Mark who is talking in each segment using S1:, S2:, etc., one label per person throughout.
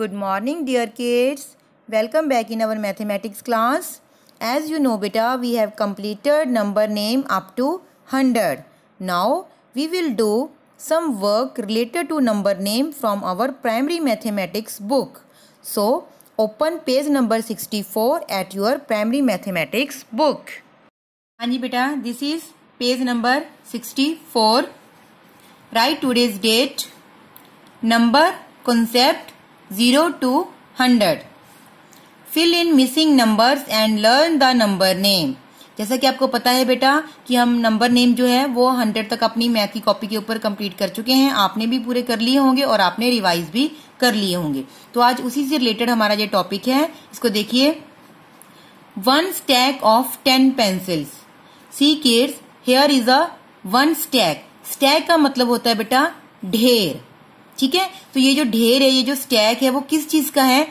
S1: Good morning dear kids. Welcome back in our mathematics class. As you know beta, we have completed number name up to 100. Now we will do some work related to number name from our primary mathematics book. So open page number 64 at your primary mathematics book. Anji beta, this is page number 64. Write today's date, number, concept, zero to hundred fill in missing number and learn the number name जैसा कि आपको पता है बेटा कि हम number name जो है, वो हंड्रेड तक अपनी मैथ की कॉपी के ऊपर कंप्लीट कर चुके हैं। आपने भी पूरे कर लिए होंगे और आपने रिवाइज भी कर लिए होंगे। तो आज उसी से रिलेटेड हमारा ये टॉपिक है, इसको देखिए। One stack of ten pencils see cares here is a one stack stack का मतलब होता है बेटा ढेर। ठीक है? तो ये जो ढेर है, ये जो स्टैक है, वो किस चीज़ का है?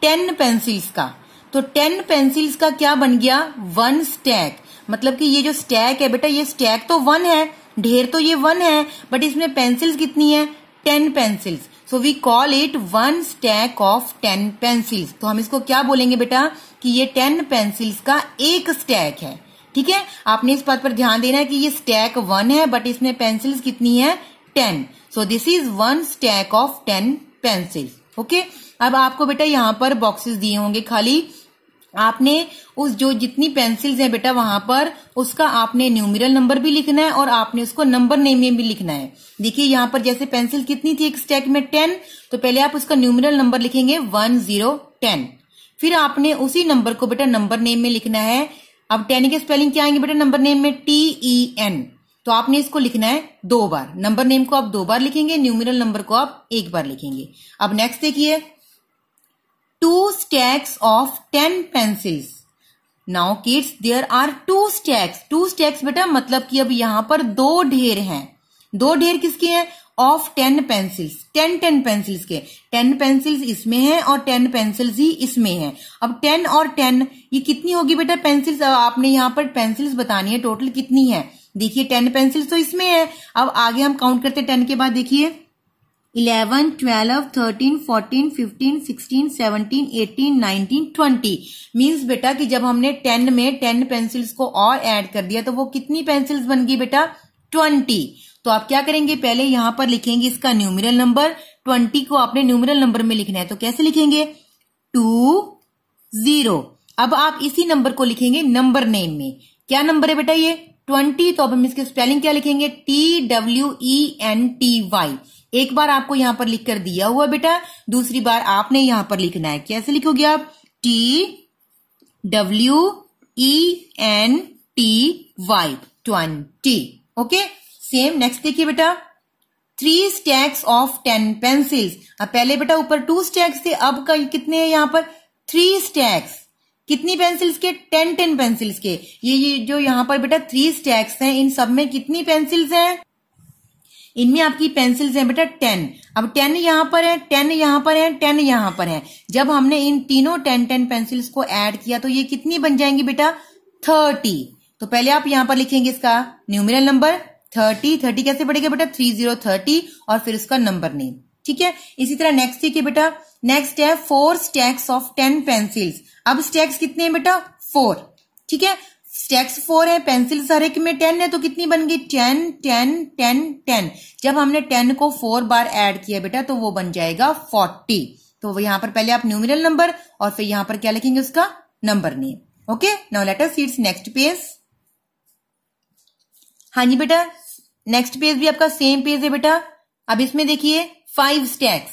S1: टेन पेंसिल्स का। तो टेन पेंसिल्स का क्या बन गया? वन स्टैक मतलब कि ये जो स्टैक है, बेटा, ये स्टैक तो वन है। ढेर तो ये वन है। बट इसमें पेंसिल्स कितनी है? Ten pencils so we call it one stack of ten pencils तो हम इसको क्या बोलेंगे बेटा? कि ये टेन पेंसिल्स का एक स्टैक है। ठीक है? आपने इस बात पर ध्यान देना है कि ये स्टैक वन है बट इसमें पेंसिल्स कितनी है? Ten so this is one stack of ten pencil okay अब आपको बेटा यहाँ पर बॉक्सेस दिए होंगे खाली। आपने उस जो जितनी पेंसिल्स हैं बेटा वहाँ पर, उसका आपने न्यूमिरल नंबर भी लिखना है और आपने उसको नंबर नेम में भी लिखना है। देखिए यहाँ पर जैसे पेंसिल कितनी थी एक स्टैक में टेन तो पहले आप उसका न्यूमिरल नंबर लिखेंगे वन ज़ीरो टेन फिर आपने उसी नंबर को बेटा नंबर नेम में लिखना है। अब टेन के स्पेलिंग क्या आएँगे बेटा नंबर नेम में? टी ई एन तो आपने इसको लिखना है दो बार। नंबर नेम को आप दो बार लिखेंगे न्यूमिरल नंबर को आप एक बार लिखेंगे। अब नेक्स्ट देखिए। Two stacks of ten pencils now kids there are two stacks two stacks बेटा मतलब कि अब यहाँ पर दो ढेर हैं। दो ढेर किसके हैं? Of ten pencils ten ten pencils के। टेन पेंसिल्स इसमें हैं और टेन पेंसिल्स ही इसमें हैं। अब टेन और टेन ये कितनी होगी बेटा? पेंसिल्स आपने यहाँ पर पेंसिल्स बतानी है टोटल कितनी है? देखिए टेन पेंसिल तो इसमें है। अब आगे हम काउंट करते हैं। टेन के बाद देखिए। Eleven twelve thirteen fourteen fifteen sixteen seventeen eighteen nineteen twenty means बेटा कि जब हमने टेन में टेन पेंसिल्स को और ऐड कर दिया तो वो कितनी पेंसिल्स बन गई बेटा? ट्वेंटी तो आप क्या करेंगे? पहले यहाँ पर लिखेंगे इसका न्यूमिरल नंबर ट्वेंटी को आपने न्यूमिरल नंबर में लिखना है तो कैसे लिखेंगे? टू ज़ीरो अब आप इसी नंबर को लिखेंगे नंबर नेम में। क्या नंबर है बेटा ये? ट्वेंटी तो अब हम इसके स्पेलिंग क्या लिखेंगे? T W E N T Y एक बार आपको यहाँ पर लिखकर दिया हुआ बेटा, दूसरी बार आपने यहाँ पर लिखना है। कैसे लिखोगे आप? T W E N T Y twenty. Okay? Same next देखिए बेटा। Three stacks of ten pencils अब पहले बेटा ऊपर टू स्टैक्स थे, अब कितने हैं यहाँ पर? थ्री स्टैक्स कितनी पेंसिल्स के? टेन टेन पेंसिल्स के। ये ये जो यहाँ पर बेटा थ्री स्टैक्स हैं, इन सब में कितनी पेंसिल्स हैं? इनमें आपकी पेंसिल्स हैं बेटा टेन अब टेन यहाँ पर है टेन यहाँ पर है टेन यहाँ पर है। जब हमने इन तीनों टेन टेन पेंसिल्स को ऐड किया तो ये कितनी बन जाएँगी बेटा? थर्टी तो पहले आप यहाँ पर लिखेंगे इसका न्यूमिरल नंबर थर्टी थर्टी कैसे पड़ेगा बेटा? थ्री ज़ीरो थर्टी और फिर उसका नंबर नेम ठीक है? इसी तरह नेक्स्ट देखिए बेटा। नेक्स्ट है four stacks of ten pencils अब स्टैक्स कितने हैं बेटा? फोर ठीक है? स्टैक्स फोर है पेंसिल हर एक में टेन है तो कितनी बन गई? टेन टेन टेन टेन जब हमने टेन को फोर बार ऐड किया बेटा तो वो बन जाएगा फोर्टी तो यहाँ पर पहले आप न्यूमिरल नंबर और फिर यहाँ पर क्या लिखेंगे उसका? Number name okay now let us seats next page हाँ जी बेटा। नेक्स्ट पेज भी आपका सेम पेज है बेटा। अब इसमें देखिए। Five stacks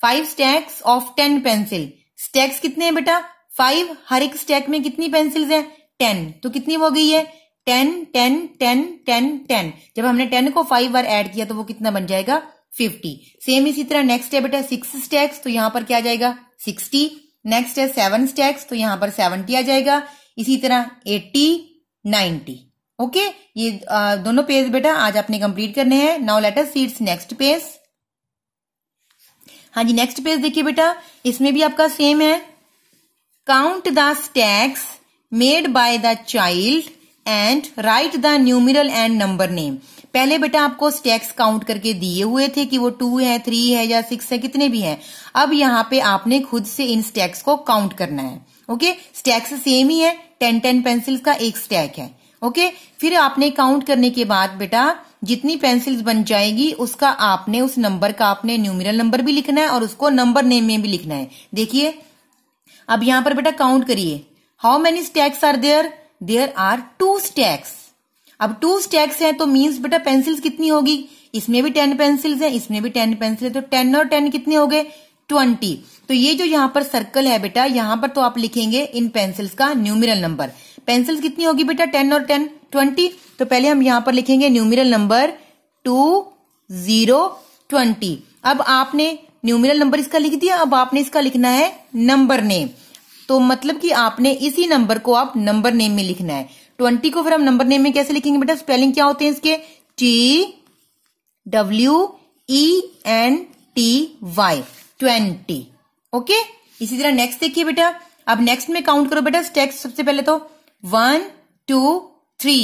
S1: five stacks of ten pencil stacks कितने हैं बेटा? फाइव हर एक स्टैक में कितनी पेंसिल्स हैं? टेन तो कितनी हो गई है? Ten ten ten ten ten जब हमने टेन को फाइव बार ऐड किया तो वो कितना बन जाएगा? फिफ्टी सेम इसी तरह नेक्स्ट है बेटा सिक्स स्टैक्स तो यहाँ पर क्या आ जाएगा? सिक्सटी नेक्स्ट है सेवन स्टैक्स तो यहाँ पर सेवेंटी आ जाएगा. इसी तरह एट्टी नाइन्टी ओके ये आ, दोनों पेज बेटा आज आपने कंप्लीट करने हैं. Now letter seats next page हाँ जी नेक्स्ट पेज देखिए बेटा। इसमें भी आपका सेम है। Count the stacks made by the child and write the numeral and number name पहले बेटा आपको स्टैक्स काउंट करके दिए हुए थे कि वो टू है थ्री है या सिक्स है, कितने भी हैं। अब यहाँ पे आपने खुद से इन स्टैक्स को काउंट करना है। ओके स्टैक्स सेम ही है। टेन टेन पेंसिल्स का एक स्टैक है। ओके फिर आपने काउंट करने के बाद बेटा जितनी पेंसिल्स बन जाएगी, उसका आपने, उस नंबर का आपने न्यूमिरल नंबर भी लिखना है और उसको नंबर नेम में भी लिखना है। देखिए, अब यहाँ पर बेटा काउंट करिए। How many stacks are there there are two stacks अब टू स्टैक्स हैं तो मीन्स बेटा पेंसिल्स कितनी होगी? इसमें भी टेन पेंसिल्स हैं, इसमें भी टेन पेंसिल है तो टेन और टेन कितने हो गए? ट्वेंटी तो ये जो यहाँ पर सर्कल है बेटा, यहाँ पर तो आप लिखेंगे इन पेंसिल्स का न्यूमिरल नंबर पेंसिल्स कितनी होगी बेटा? टेन और टेन ट्वेंटी तो पहले हम यहाँ पर लिखेंगे numeral number two zero twenty. अब आपने न्यूमिरल नंबर इसका लिख दिया, अब आपने इसका लिखना है नंबर नेम। तो मतलब कि आपने इसी नंबर को आप नंबर नेम में लिखना है। ट्वेंटी को फिर हम नंबर नेम में कैसे लिखेंगे बेटा? स्पेलिंग क्या होते हैं इसके? T W E N T Y twenty. Okay? इसी तरह नेक्स्ट देखिए बेटा। अब नेक्स्ट में काउंट करो बेटा। स्टैक्स सबसे पहले तो वन टू थ्री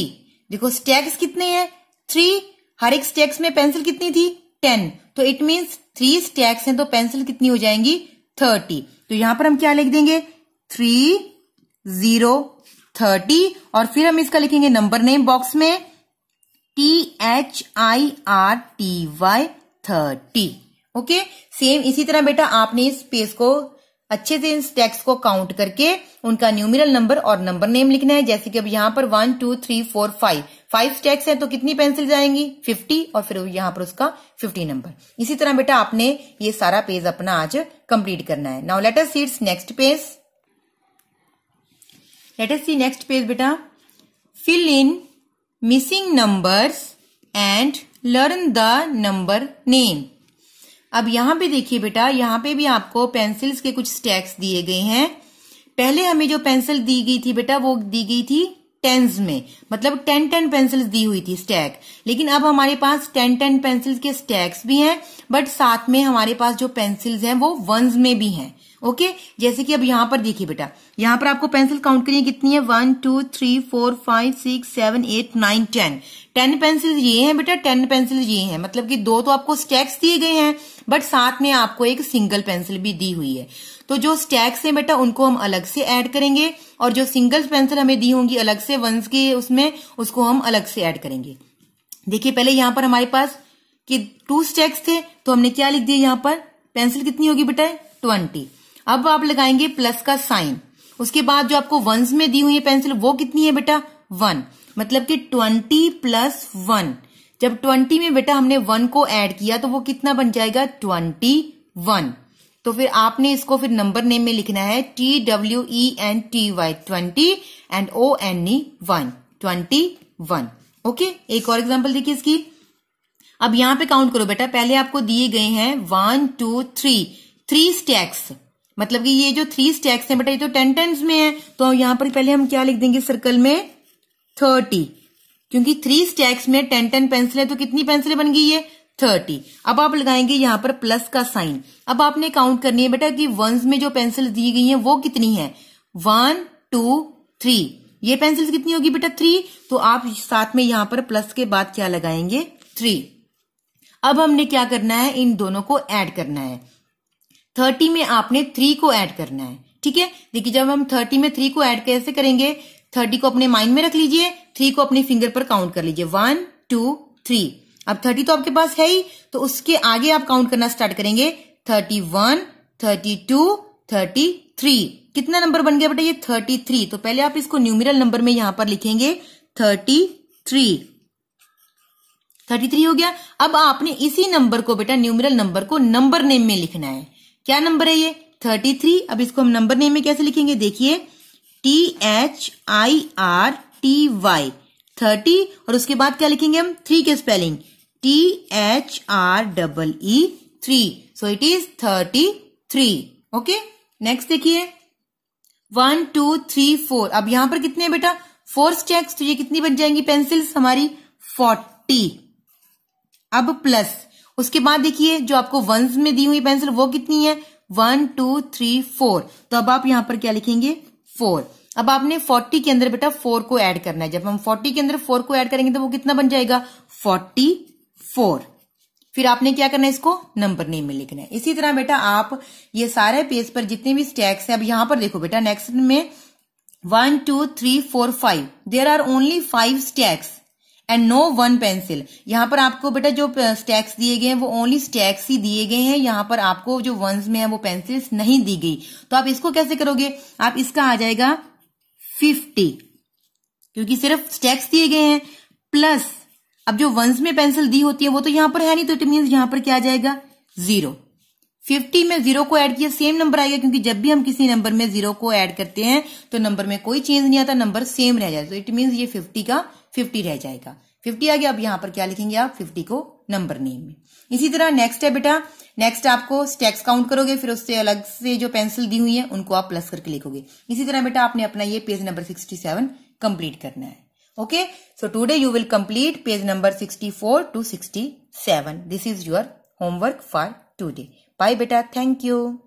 S1: देखो स्टैक्स कितने हैं? थ्री हर एक स्टैक्स में पेंसिल कितनी थी? टेन तो इट मीन्स थ्री स्टैक्स हैं तो पेंसिल कितनी हो जाएँगी? थर्टी तो यहाँ पर हम क्या लिख देंगे? थ्री ज़ीरो थर्टी और फिर हम इसका लिखेंगे नंबर नेम बॉक्स में. T H I R T Y thirty okay same इसी तरह बेटा आपने इस स्पेस को अच्छे से इन स्टैक्स को काउंट करके उनका न्यूमिरल नंबर और नंबर नेम लिखना है। जैसे कि अब यहाँ पर one two three four five five stacks हैं तो कितनी पेंसिल जाएँगी फिफ्टी और फिर यहाँ पर उसका फिफ्टी नंबर इसी तरह बेटा आपने ये सारा पेज अपना आज कंप्लीट करना है। Now let us seats next page let us see next page बेटा। Fill in missing numbers and learn the number name अब यहाँ पे देखिए बेटा, यहाँ पे भी आपको पेंसिल्स के कुछ स्टैक्स दिए गए हैं। पहले हमें जो पेंसिल दी गई थी बेटा, वो दी गई थी टेंस में। मतलब टेन टेन पेंसिल्स दी हुई थी स्टैक लेकिन अब हमारे पास टेन टेन पेंसिल्स के स्टैक्स भी हैं बट साथ में हमारे पास जो पेंसिल्स हैं, वो वंस में भी हैं। ओके जैसे कि अब यहाँ पर देखिए बेटा, यहाँ पर आपको पेंसिल काउंट करिए कितनी है? One two three four five six seven eight nine ten ten pencil ये हैं बेटा, टेन पेंसिल ये हैं। मतलब कि दो तो आपको स्टैक्स दिए गए हैं, बट साथ में आपको एक सिंगल पेंसिल भी दी हुई है। तो जो स्टैक्स हैं बेटा, उनको हम अलग से ऐड करेंगे और जो सिंगल पेंसिल हमें दी होंगी अलग से, वंस के उसमें उसको हम अलग से ऐड करेंगे। देखिए, पहले यहाँ पर हमारे पास कि टू स्टैक्स थे तो हमने क्या लिख दिया यहाँ पर? पेंसिल कितनी होगी बेटा? ट्वेंटी अब आप लगाएँगे प्लस का साइन उसके बाद जो आपको वंस में दी हुई है पेंसिल वो कितनी है बेटा? वन मतलब कि ट्वेंटी प्लस वन। जब ट्वेंटी में बेटा हमने वन को ऐड किया तो वो कितना बन जाएगा? Twenty one. तो फिर आपने इसको फिर नंबर नेम में लिखना है T W E N T Y twenty and O N E one, twenty one. Okay, एक और एग्ज़ाम्पल देखिए इसकी। अब यहाँ पे काउंट करो बेटा, पहले आपको दिए गए हैं one, two, three. Three stacks मतलब कि ये जो थ्री स्टैक्स हैं बेटा, ये तो टेन टेंस में है। तो यहाँ पर पहले हम क्या लिख देंगे? सर्कल में थर्टी। क्योंकि थ्री स्टैक्स में टेन टेन पेंसिल है तो कितनी पेंसिलें बन गई है थर्टी। अब आप लगाएँगे यहाँ पर प्लस का साइन अब आपने काउंट करनी है, बेटा, कि वंस में जो पेंसिल दी गई है, वो कितनी है? वन टू थ्री ये पेंसिल कितनी होगी बेटा? थ्री तो आप साथ में यहाँ पर प्लस के बाद क्या लगाएँगे? थ्री अब हमने क्या करना है? इन दोनों को ऐड करना है। थर्टी में आपने थ्री को ऐड करना है। ठीक है? देखिए, जब हम थर्टी में थ्री को ऐड कैसे करेंगे? थर्टी को अपने माइंड में रख लीजिए, थ्री को अपने फिंगर पर काउंट कर लीजिए। One, two, three. अब थर्टी तो आपके पास है ही तो उसके आगे आप काउंट करना स्टार्ट करेंगे। Thirty one, thirty two, thirty three. कितना नंबर बन गया बेटा ये? Thirty three. तो पहले आप इसको न्यूमिरल नंबर में यहाँ पर लिखेंगे। Thirty three. थर्टी थ्री हो गया। अब आपने इसी नंबर को बेटा, न्यूमिरल नंबर को नंबर नेम में लिखना है। क्या नंबर है ये? Thirty three. अब इसको हम नंबर नेम में कैसे लिखेंगे? देखिए T H I R T Y thirty और उसके बाद क्या लिखेंगे हम? थ्री के spelling T H R double E three so it is thirty three okay next देखिए. वन टू थ्री फोर अब यहाँ पर कितने बेटा? फोर स्टैक्स तो ये कितनी बन जाएँगी पेंसिल्स हमारी फोर्टी अब प्लस उसके बाद देखिए, जो आपको वंस में दी हुई पेंसिल वो कितनी है? वन टू थ्री फोर तो अब आप यहाँ पर क्या लिखेंगे? फोर। अब आपने 40 के अंदर बेटा फोर को ऐड करना है। जब हम 40 के अंदर फोर को ऐड करेंगे तो वो कितना बन जाएगा? 44 फिर। आपने क्या करना है इसको? नंबर नेम में लिखना है। इसी तरह बेटा आप ये सारे पेज पर जितने भी स्टैक्स हैं, अब यहाँ पर देखो बेटा नेक्स्ट में one two three four five there are only five stacks and no one pencil यहाँ पर आपको बेटा जो स्टैक्स दिए गए हैं, वो ओनली स्टैक्स ही दिए गए हैं। यहाँ पर आपको जो वंस में है, वो पेंसिल्स नहीं दी गई। तो आप इसको कैसे करोगे? आप इसका आ जाएगा फिफ्टी क्योंकि सिर्फ़ स्टैक्स दिए गए हैं प्लस अब जो वंस में पेंसिल दी होती है, वो तो यहाँ पर है नहीं तो इट मीन यहाँ पर क्या आ जाएगा? ज़ीरो फिफ्टी में ज़ीरो को ऐड किया सेम नंबर आएगा, क्योंकि जब भी हम किसी नंबर में ज़ीरो को ऐड करते हैं तो नंबर में कोई चेंज नहीं आता नंबर सेम रह जाएगा तो इट मीन ये फिफ्टी का फिफ्टी रह जाएगा। फिफ्टी आ गया, अब यहाँ पर क्या लिखेंगे आप? फिफ्टी को नंबर नेम में। इसी तरह नेक्स्ट है बेटा। नेक्स्ट आपको स्टेक्स काउंट करोगे, फिर उससे अलग से जो पेंसिल दी हुई है, उनको आप प्लस करके लिखोगे। इसी तरह बेटा आपने अपना ये page number sixty seven complete करना है। Okay so today you will complete page number sixty four to sixty seven this is your homework for today bye बेटा। Thank you.